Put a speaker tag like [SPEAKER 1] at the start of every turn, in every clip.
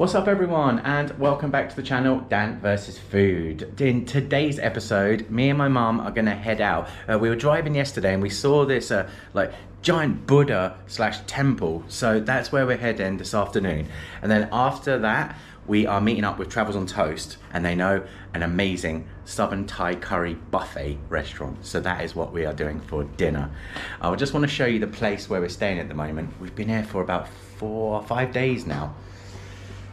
[SPEAKER 1] What's up everyone and welcome back to the channel Dan versus Food. In today's episode, me and my mum are gonna head out. Uh, we were driving yesterday and we saw this uh, like giant Buddha slash temple. So that's where we're heading this afternoon. And then after that, we are meeting up with Travels on Toast and they know an amazing Southern Thai curry buffet restaurant. So that is what we are doing for dinner. I just want to show you the place where we're staying at the moment. We've been here for about four or five days now.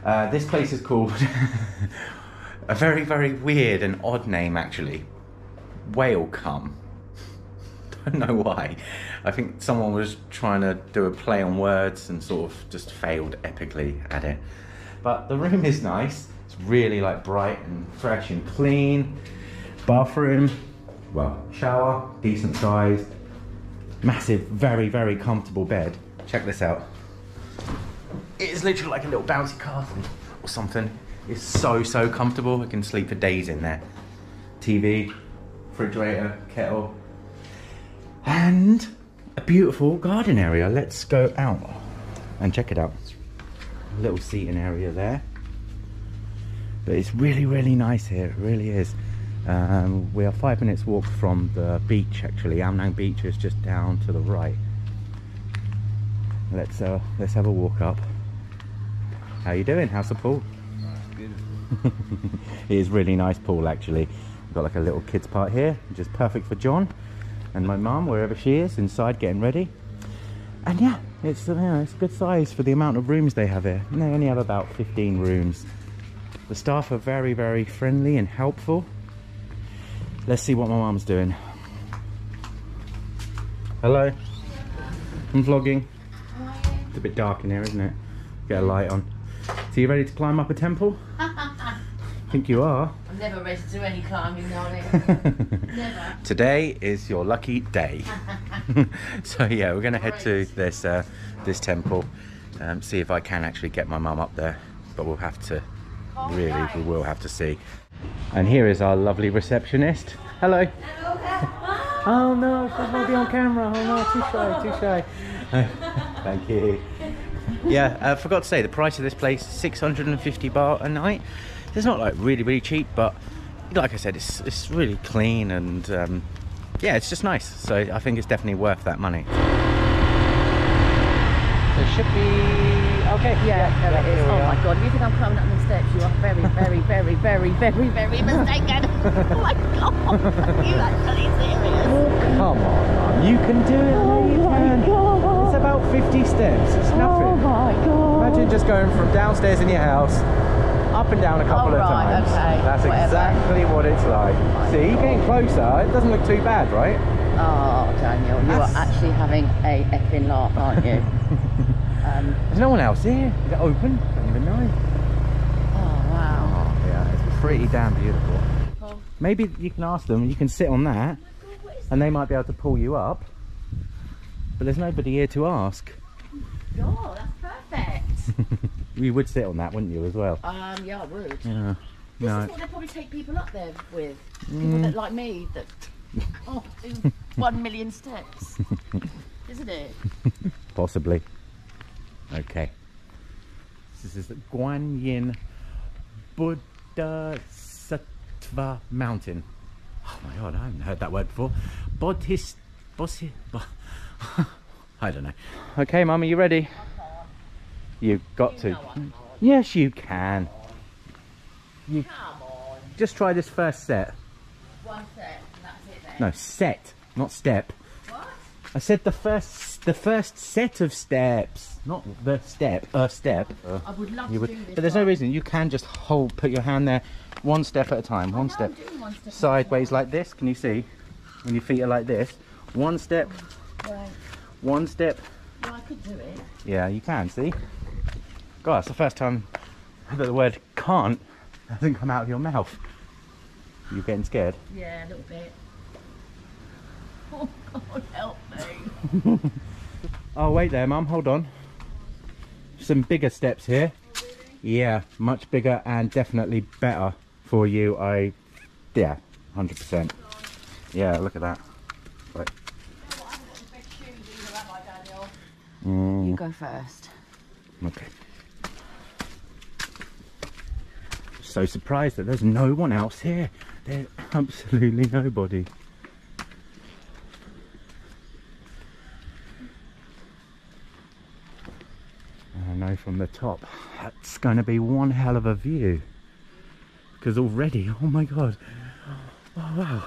[SPEAKER 1] Uh, this place is called a very, very weird and odd name actually. Whale Come. Don't know why. I think someone was trying to do a play on words and sort of just failed epically at it. But the room is nice. It's really like bright and fresh and clean. Bathroom, well, shower, decent size. Massive, very, very comfortable bed. Check this out. It is literally like a little bouncy castle or something. It's so, so comfortable. I can sleep for days in there. TV, refrigerator, kettle, and a beautiful garden area. Let's go out and check it out. A little seating area there. But it's really, really nice here. It really is. Um, we are five minutes walk from the beach actually. Ao Nang Beach is just down to the right. Let's uh, let's have a walk up. How you doing? How's the pool? it is really nice pool actually. We've got like a little kids part here, which is perfect for John and my mum, wherever she is, inside getting ready. And yeah, it's, you know, it's a good size for the amount of rooms they have here. And they only have about 15 rooms. The staff are very, very friendly and helpful. Let's see what my mum's doing. Hello. I'm vlogging. It's a bit dark in here, isn't it? Get a light on. So you ready to climb up a temple? I think you are.
[SPEAKER 2] I'm never ready to do any climbing, darling. never.
[SPEAKER 1] Today is your lucky day. so yeah, we're gonna head to this uh, this temple, um, see if I can actually get my mum up there. But we'll have to, really, we will have to see. And here is our lovely receptionist. Hello. Oh no, she's not be on camera. Oh no, too shy, too shy. Thank you. Yeah, I uh, forgot to say the price of this place 650 baht a night. It's not like really, really cheap, but like I said, it's it's really clean and um, yeah, it's just nice. So I think it's definitely worth that money. So it should be okay.
[SPEAKER 2] Yeah, no,
[SPEAKER 1] yeah,
[SPEAKER 2] it is. Oh
[SPEAKER 1] are.
[SPEAKER 2] my god, if you think I'm climbing up the steps, you are very, very, very, very, very, very mistaken. oh my god, are you actually serious?
[SPEAKER 1] Come on, Mum, you can do it.
[SPEAKER 2] Oh my. God.
[SPEAKER 1] About 50 steps. It's nothing.
[SPEAKER 2] Oh my god.
[SPEAKER 1] Imagine just going from downstairs in your house up and down a couple
[SPEAKER 2] Oh,
[SPEAKER 1] of
[SPEAKER 2] right,
[SPEAKER 1] times.
[SPEAKER 2] okay,
[SPEAKER 1] That's
[SPEAKER 2] whatever.
[SPEAKER 1] exactly what it's like. See, you're getting closer. It doesn't look too bad, right?
[SPEAKER 2] Oh, Daniel, you
[SPEAKER 1] That's-
[SPEAKER 2] are actually having a effing laugh, aren't you? um,
[SPEAKER 1] There's no one else here. Is it open? I don't even know.
[SPEAKER 2] oh, wow.
[SPEAKER 1] Oh, yeah, it's pretty damn beautiful.
[SPEAKER 2] Oh.
[SPEAKER 1] Maybe you can ask them, you can sit on that, and they might be able to pull you up. But there's nobody here to ask.
[SPEAKER 2] Oh, that's perfect.
[SPEAKER 1] You would sit on that, wouldn't you, as well?
[SPEAKER 2] um, yeah, I would.
[SPEAKER 1] Yeah.
[SPEAKER 2] This
[SPEAKER 1] No.
[SPEAKER 2] is what they probably take people up there with. People
[SPEAKER 1] Mm.
[SPEAKER 2] that like me that oh, do one million steps. Isn't it?
[SPEAKER 1] Possibly. Okay. This is the Guan Yin Bodhisattva Mountain. Oh my god, I haven't heard that word before. Bodhis... Bodhi... Bo- I don't know. Okay, Mum, are you ready? You've got to.
[SPEAKER 2] know I'm not.
[SPEAKER 1] Yes, you can. You
[SPEAKER 2] Come on.
[SPEAKER 1] just try this first set.
[SPEAKER 2] One step, and that's it then.
[SPEAKER 1] No, set, not step.
[SPEAKER 2] What?
[SPEAKER 1] I said the first, the first set of steps, not the step, a step.
[SPEAKER 2] I would love
[SPEAKER 1] You
[SPEAKER 2] to
[SPEAKER 1] would,
[SPEAKER 2] do this.
[SPEAKER 1] but there's no reason. You can just hold, put your hand there, one step at a time.
[SPEAKER 2] I
[SPEAKER 1] One
[SPEAKER 2] know
[SPEAKER 1] step
[SPEAKER 2] I'm doing one step
[SPEAKER 1] sideways like this. Can you see? When your feet are like this, one step,
[SPEAKER 2] time. Right.
[SPEAKER 1] one step.
[SPEAKER 2] Well, I could do it.
[SPEAKER 1] Yeah, you can. See? God, it's the first time that the word "can't" hasn't come out of your mouth. You're getting scared?
[SPEAKER 2] Yeah, a little bit. Oh God, help me.
[SPEAKER 1] Oh wait there, Mum. Hold on. Some bigger steps here. Yeah, much bigger and definitely better for you. I, yeah, hundred percent. Yeah, look at that. Right.
[SPEAKER 2] You
[SPEAKER 1] Mm,
[SPEAKER 2] go first.
[SPEAKER 1] okay. so surprised that there's no one else here. There's absolutely nobody. I know from the top, that's going to be one hell of a view. Because already, oh my god, oh wow,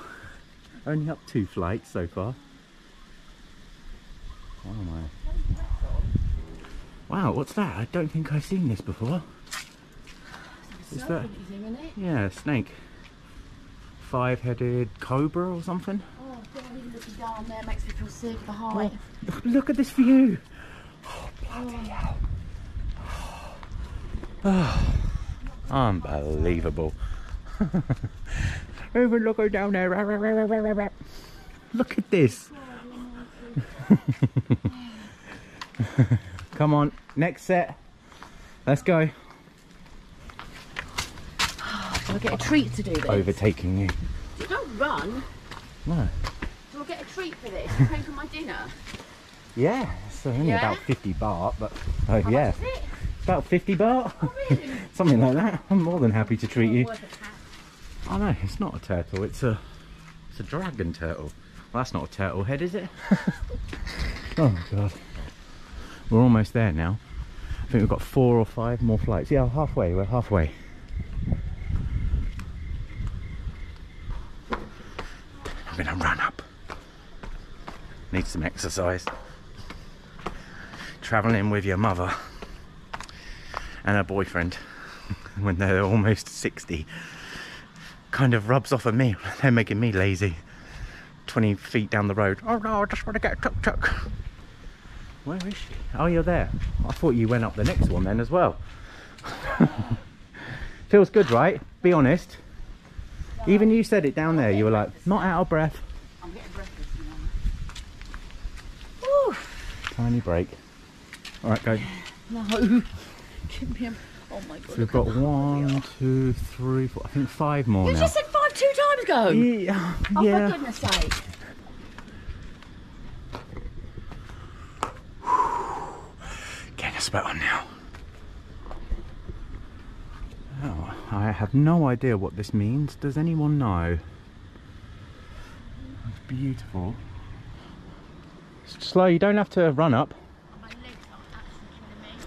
[SPEAKER 1] only up two flights so far. Wow, what's that? I don't think I've seen this before. Is that-
[SPEAKER 2] Serpent, isn't?
[SPEAKER 1] Yeah, snake. Five-headed cobra or something.
[SPEAKER 2] Oh, God, even looking down there makes me feel sick. The height.
[SPEAKER 1] Look at this view.
[SPEAKER 2] Oh, oh
[SPEAKER 1] Unbelievable. Even look down there. Rah, rah, rah, rah, rah, rah. Look at this. Come on, next set. Let's go.
[SPEAKER 2] do I get a treat to do this?
[SPEAKER 1] Overtaking you.
[SPEAKER 2] You don't run.
[SPEAKER 1] No.
[SPEAKER 2] Do I get a treat for this? You paying for my dinner?
[SPEAKER 1] Yeah, it's only
[SPEAKER 2] Yeah?
[SPEAKER 1] about 50 baht, but oh
[SPEAKER 2] How
[SPEAKER 1] yeah,
[SPEAKER 2] much is it?
[SPEAKER 1] about 50 baht.
[SPEAKER 2] Oh, really?
[SPEAKER 1] Something like that. I'm more than happy to treat you.
[SPEAKER 2] Worth a cat.
[SPEAKER 1] Oh no, it's not a turtle. It's a it's a dragon turtle. Well, that's not a turtle head, is it? oh god. We're almost there now. I think we've got four or five more flights. Yeah, halfway. We're halfway. I'm gonna run up. Need some exercise. Traveling with your mother and her boyfriend when they're almost 60 kind of rubs off on me. They're making me lazy. 20 feet down the road. Oh no, I just want to get a tuk tuk. Where is she? Oh, you're there. I thought you went up the next one then as well. Feels good, right? Be honest. Even you said it down there. You were like, not out of breath.
[SPEAKER 2] I'm getting breathless, you know.
[SPEAKER 1] Tiny break. All right, go.
[SPEAKER 2] No. Give me a... Oh my god.
[SPEAKER 1] So we've got one, two, three, four. I think five more
[SPEAKER 2] You
[SPEAKER 1] now.
[SPEAKER 2] just said five two times ago.
[SPEAKER 1] Yeah.
[SPEAKER 2] Oh,
[SPEAKER 1] yeah.
[SPEAKER 2] for goodness sake.
[SPEAKER 1] Getting a sweat on now. Oh, I have no idea what this means. Does anyone know? It's beautiful. Slow, you don't have to run up.
[SPEAKER 2] My legs are actually killing me.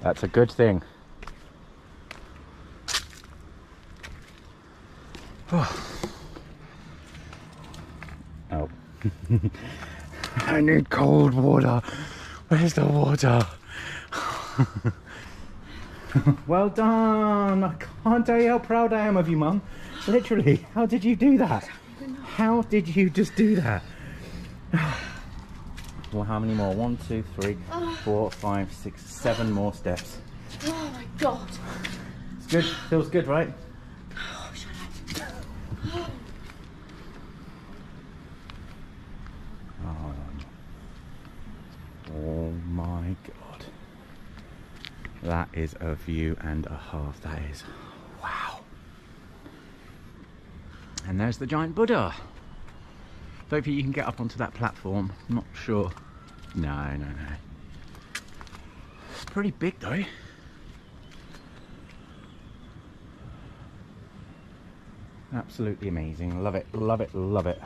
[SPEAKER 1] That's a good thing. Oh. I need cold water. Where's the water? well done. I can't tell you how proud I am of you, Mum. Literally, how did you do that? How did you just do that? Well, how many more? One, two, three, four, five, six, seven more steps.
[SPEAKER 2] Oh my god.
[SPEAKER 1] It's good. Feels good, right?
[SPEAKER 2] Oh, shut up.
[SPEAKER 1] Oh my god. That is a view and a half. That is wow. And there's the giant Buddha. Think you can get up onto that platform. Not sure. No, no, no. It's pretty big though. Absolutely amazing. Love it, love it, love it.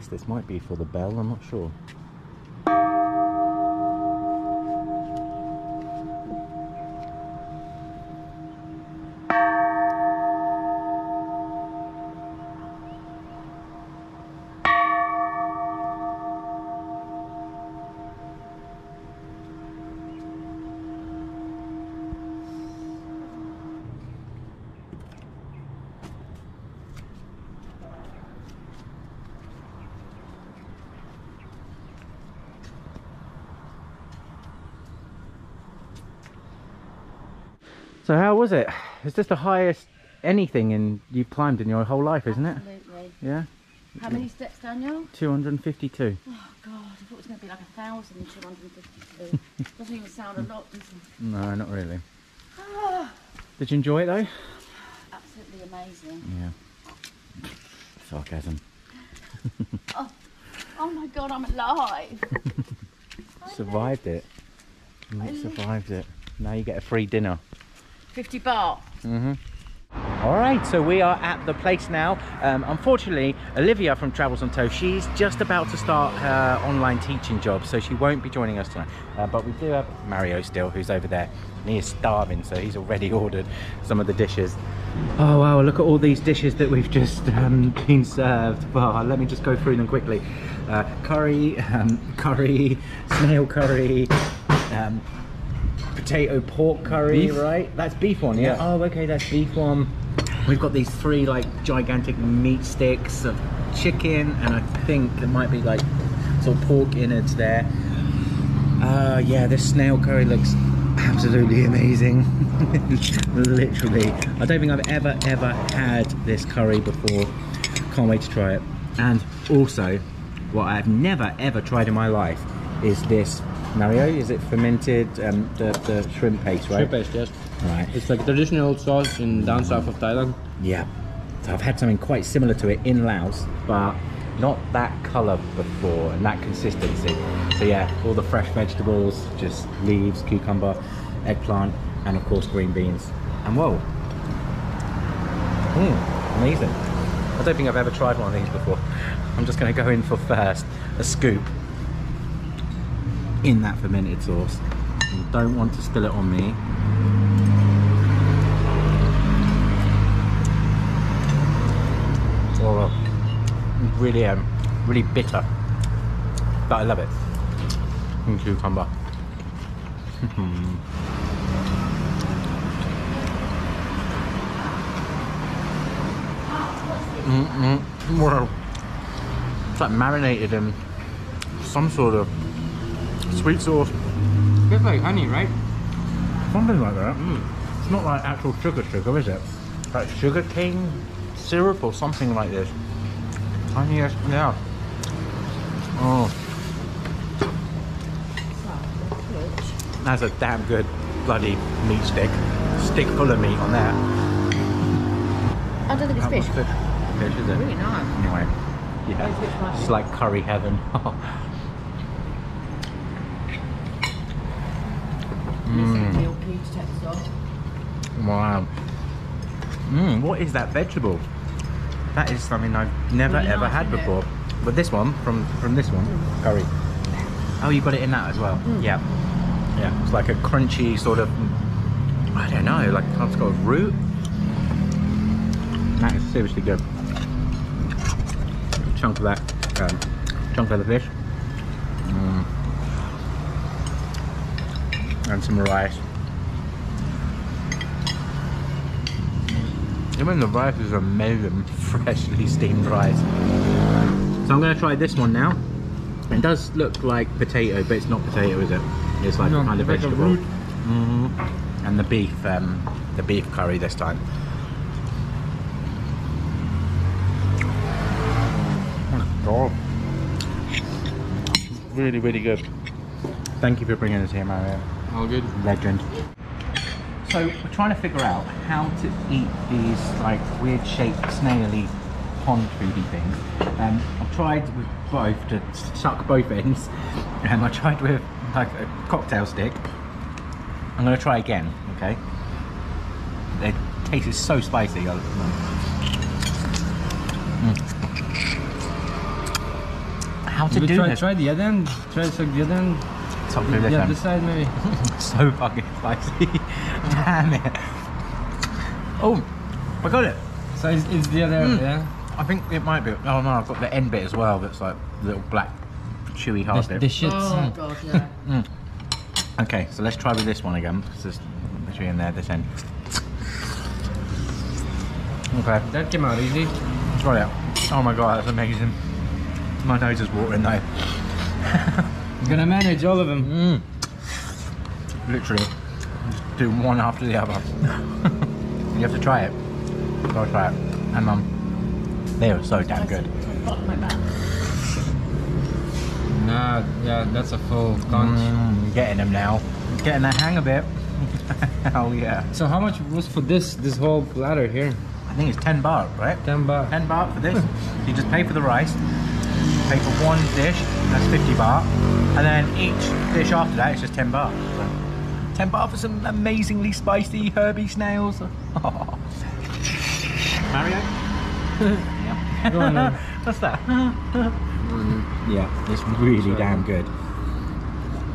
[SPEAKER 1] Guess this might be for the bell, I'm not sure. So how was it? Is this the highest anything in you've climbed in your whole life, isn't it?
[SPEAKER 2] Absolutely.
[SPEAKER 1] Yeah,
[SPEAKER 2] How many steps, Daniel?
[SPEAKER 1] 252.
[SPEAKER 2] Oh god, I thought it was going to be like a thousand two hundred and fifty-two. Doesn't even sound a lot, does it?
[SPEAKER 1] No, not really.
[SPEAKER 2] Ah,
[SPEAKER 1] Did you enjoy it though?
[SPEAKER 2] absolutely amazing.
[SPEAKER 1] Yeah. Sarcasm.
[SPEAKER 2] Oh my god, I'm alive.
[SPEAKER 1] Survived it. You survived it. Now you get a free dinner.
[SPEAKER 2] 50 baht.
[SPEAKER 1] Mm-hmm. All right, so we are at the place now. Um, unfortunately, Olivia from Travels on Toast, she's just about to start her online teaching job, so she won't be joining us tonight. Uh, but we do have Mario still, who's over there. And he is starving, so he's already ordered some of the dishes. Oh wow, look at all these dishes that we've just um, been served. Well, let me just go through them quickly. Uh, curry, um, curry, snail curry, um, potato pork curry,
[SPEAKER 3] Beef?
[SPEAKER 1] right? That's beef one, yeah?
[SPEAKER 3] Yeah.
[SPEAKER 1] Oh, okay, that's beef one. We've got these three like gigantic meat sticks of chicken, and I think there might be like sort of pork innards there. Uh, yeah, this snail curry looks absolutely amazing. Literally, I don't think I've ever ever had this curry before. Can't wait to try it. And also, what I've never ever tried in my life is this Mario. Is it fermented um, the the shrimp paste, right?
[SPEAKER 3] Shrimp paste, yes.
[SPEAKER 1] Right.
[SPEAKER 3] It's like a traditional sauce in down south of Thailand.
[SPEAKER 1] Yeah. So I've had something quite similar to it in Laos, but not that colour before and that consistency. So yeah, all the fresh vegetables, just leaves, cucumber, eggplant, and of course green beans. And whoa. Mmm, amazing. I don't think I've ever tried one of these before. I'm just gonna go in for first a scoop in that fermented sauce. You don't want to spill it on me. Oh, really, um, really bitter, but I love it. And cucumber. mm -mm. Wow. It's like marinated in some sort of sweet sauce.
[SPEAKER 3] It's like honey, right?
[SPEAKER 1] Something like that. Mm. It's not like actual sugar sugar, is it? Like sugar cane syrup or something like this. Honey, yes, yeah. Oh, that's a damn good bloody meat stick. Stick full of meat on there.
[SPEAKER 2] I don't think it's
[SPEAKER 1] That
[SPEAKER 2] fish.
[SPEAKER 1] fish. Fish, is it?
[SPEAKER 2] Really nice.
[SPEAKER 1] Anyway, yeah, it's like curry heaven. Wow. Mmm, what is that vegetable? That is something I've never
[SPEAKER 2] Really
[SPEAKER 1] ever
[SPEAKER 2] nice,
[SPEAKER 1] had
[SPEAKER 2] isn't it?
[SPEAKER 1] before. But this one, from from this one, curry. Oh, you got it in that as well?
[SPEAKER 2] Mm.
[SPEAKER 1] Yeah. Yeah, it's like a crunchy sort of, I don't know, like some sort of root. That is seriously good. Chunk of that, um, chunk of the fish. Mm. And some rice. Even the rice is amazing, freshly steamed rice. So I'm going to try this one now. It does look like potato, but it's not potato, is it? It's like
[SPEAKER 3] No,
[SPEAKER 1] a kind of
[SPEAKER 3] like
[SPEAKER 1] vegetable.
[SPEAKER 3] root.
[SPEAKER 1] hmm And the beef, um, the beef curry this time. Oh, really, really good. Thank you for bringing us here, Mario
[SPEAKER 3] All good.
[SPEAKER 1] legend. So we're trying to figure out how to eat these like weird shaped snaily pond foody things. Um, I've tried with both to suck both ends, and I tried with like a cocktail stick. I'm gonna try again, okay? It tastes so spicy. Mm. How to do
[SPEAKER 3] try,
[SPEAKER 1] this?
[SPEAKER 3] try the other end. Try to suck the other end.
[SPEAKER 1] Suck through this
[SPEAKER 3] yeah,
[SPEAKER 1] end.
[SPEAKER 3] this side maybe.
[SPEAKER 1] so fucking spicy. Damn it. Oh, I got it.
[SPEAKER 3] so is, it's the other
[SPEAKER 1] Mm.
[SPEAKER 3] yeah?
[SPEAKER 1] I think it might be. Oh no, I've got the end bit as well. That's like little black, chewy hard
[SPEAKER 3] The,
[SPEAKER 1] bit.
[SPEAKER 3] the shit.
[SPEAKER 2] Oh god, yeah.
[SPEAKER 1] Okay, so let's try with this one again. It's just between there, this end. Okay,
[SPEAKER 3] That came out easy.
[SPEAKER 1] try it. Oh my god, that's amazing. My nose is watering though.
[SPEAKER 3] You're gonna manage all of them.
[SPEAKER 1] Mm. Literally, just do one after the other. you have to try it. Gotta try it. And um, they are so damn good.
[SPEAKER 2] Bottom like that.
[SPEAKER 3] Nah, yeah, that's a full conch.
[SPEAKER 1] Mm, getting them now. Getting the hang of it. Hell yeah.
[SPEAKER 3] So how much was for this this whole platter here?
[SPEAKER 1] I think it's 10 baht, right?
[SPEAKER 3] 10 baht.
[SPEAKER 1] 10 baht for this. you just pay for the rice. pay for one dish, that's 50 baht. And then each dish after that is just 10 baht. So 10 baht for some amazingly spicy herby snails. Mario? yeah.
[SPEAKER 3] Go on.
[SPEAKER 1] What's that? yeah, it's really damn good.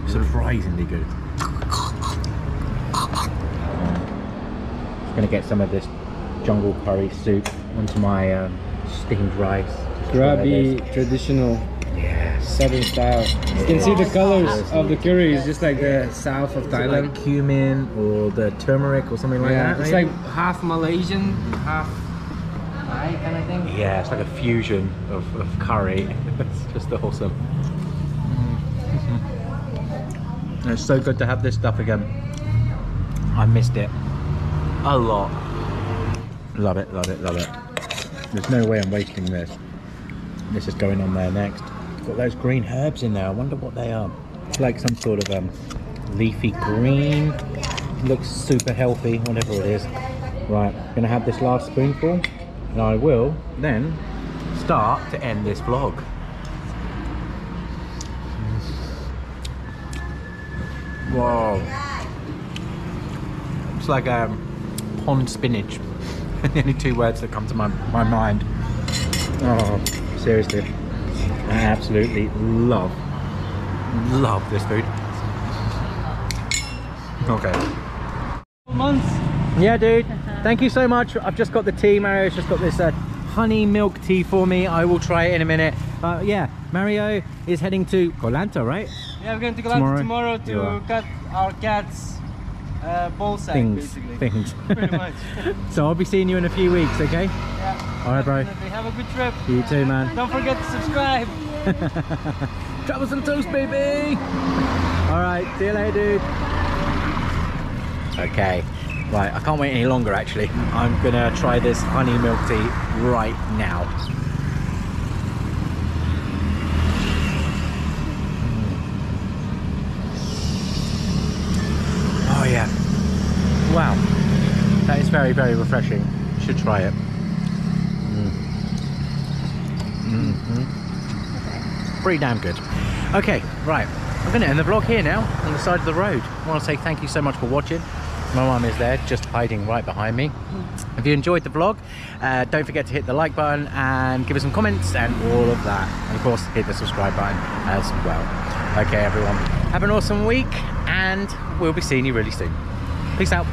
[SPEAKER 1] Surprisingly good. I'm gonna get some of this jungle curry soup onto my um, steamed rice. Just try
[SPEAKER 3] Krabi
[SPEAKER 1] this.
[SPEAKER 3] traditional
[SPEAKER 1] Yes.
[SPEAKER 3] Southern style. You can see the colors of the curry. It's just like the south of Thailand.
[SPEAKER 1] like cumin or the turmeric or something like
[SPEAKER 3] yeah,
[SPEAKER 1] that.
[SPEAKER 3] it's
[SPEAKER 1] maybe?
[SPEAKER 3] like half Malaysian, half Thai kind of thing.
[SPEAKER 1] Yeah, it's like a fusion of, of curry. it's just awesome. it's so good to have this stuff again. I missed it a lot. Love it, love it, love it. There's no way I'm wasting this. This is going on there next. Got those green herbs in there. I wonder what they are. It's like some sort of um, leafy green. Looks super healthy, whatever it is. Right, gonna have this last spoonful, and I will then start to end this vlog. Whoa. It's like um, pond spinach. the only two words that come to my, my mind. Oh, seriously. I absolutely love, love this food. Okay.
[SPEAKER 3] Months.
[SPEAKER 1] Yeah, dude. Thank you so much. I've just got the tea. Mario's just got this uh, honey milk tea for me. I will try it in a minute. Uh, yeah, Mario is heading to Koh Lanta, right?
[SPEAKER 3] Yeah, we're going to go
[SPEAKER 1] Tomorrow?
[SPEAKER 3] tomorrow, to cut our cat's uh, ball sack,
[SPEAKER 1] Things,
[SPEAKER 3] basically.
[SPEAKER 1] things.
[SPEAKER 3] Pretty much.
[SPEAKER 1] so I'll be seeing you in a few weeks, okay?
[SPEAKER 3] yeah.
[SPEAKER 1] All right, bro.
[SPEAKER 3] Definitely. Have a good trip.
[SPEAKER 1] You too, man.
[SPEAKER 3] Don't forget to subscribe.
[SPEAKER 1] Travels and toast, baby. All right, see you later, dude. Okay, right. I can't wait any longer. Actually, I'm gonna try this honey milk tea right now. Oh yeah. Wow. That is very, very refreshing. Should try it. Mm. hmm Pretty damn good. Okay, right. I'm going to end the vlog here now on the side of the road. I want to say thank you so much for watching. My mum is there, just hiding right behind me. If you enjoyed the vlog, uh, don't forget to hit the like button and give us some comments and all of that. And of course, hit the subscribe button as well. Okay, everyone. Have an awesome week and we'll be seeing you really soon. Peace out.